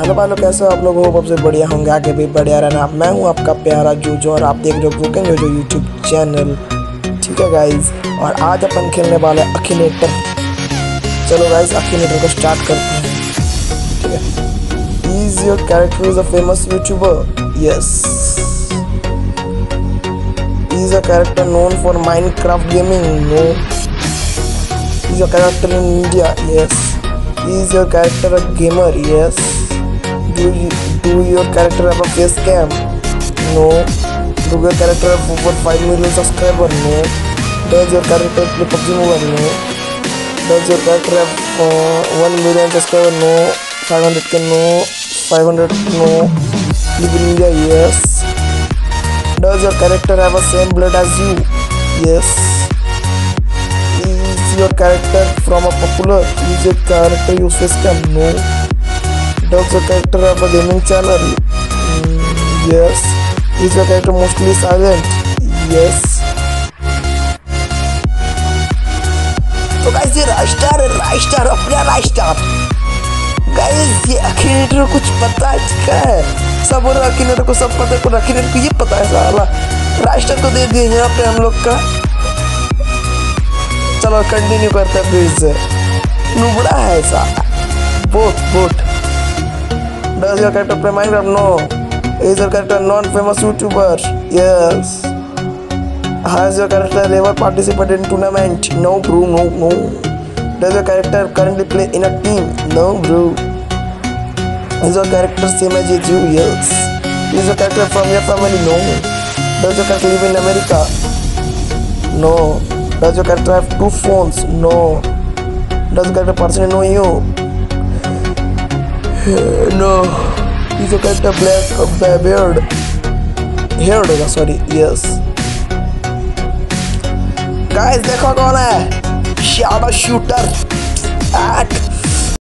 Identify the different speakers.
Speaker 1: Hello भालो कैसे हो आप लोग हो सबसे बढ़िया होंगे, आगे भी बढ़िया रहना आप मैं हूँ आपका प्यारा जूजो और आप देख रहे हो ब्रोकन जूजो यूट्यूब चैनल ठीक है गाइज़ और आज अपन खेलने वाले अखिलेटर चलो गाइज़ अखिलेटर को स्टार्ट करते हैं ठीक है is your character is a famous YouTuber yes is a character known for Minecraft gaming? No. Is your character in India? Yes. Is your character, a gamer? Yes. Do you, do your character have a face cam? No. Do your character have over 5 million subscribers? No. Does your character play PUBG Mobile? No. Does your character have uh, 1 million subscribers? No. 500k? No. 500 no. Live in India? Yes. Does your character have a same blood as you? Yes. Is your character from a popular? Is your character use facecam? No. Does your character have a gaming channel? Mm, yes. Is your character mostly silent? Yes. तो guys ये राजस्टार है राजस्टार अपना राजस्टार guys ये अखिलेटर कुछ पता है क्या है सब बोल रहे अखिलेटर को सब पता है पर अखिलेटर को ये पता है साला राजस्टार को दे दिए यहाँ पे हम लोग का चलो कंटिन्यू करते हैं फिर से नुबड़ा है साला bot bot Does your character play Minecraft? No. Is your character non-famous YouTuber? Yes. Has your character ever participated in tournament? No, bro. No, no. Does your character currently play in a team? No, bro. Is your character same age as you? Yes. Is your character from your family? No. Does your character live in America? No. Does your character have two phones? No. Does your character personally know you? no. Is your character black or beard? Haired होगा sorry. Yes. Guys देखो कौन है? Shadow shooter. At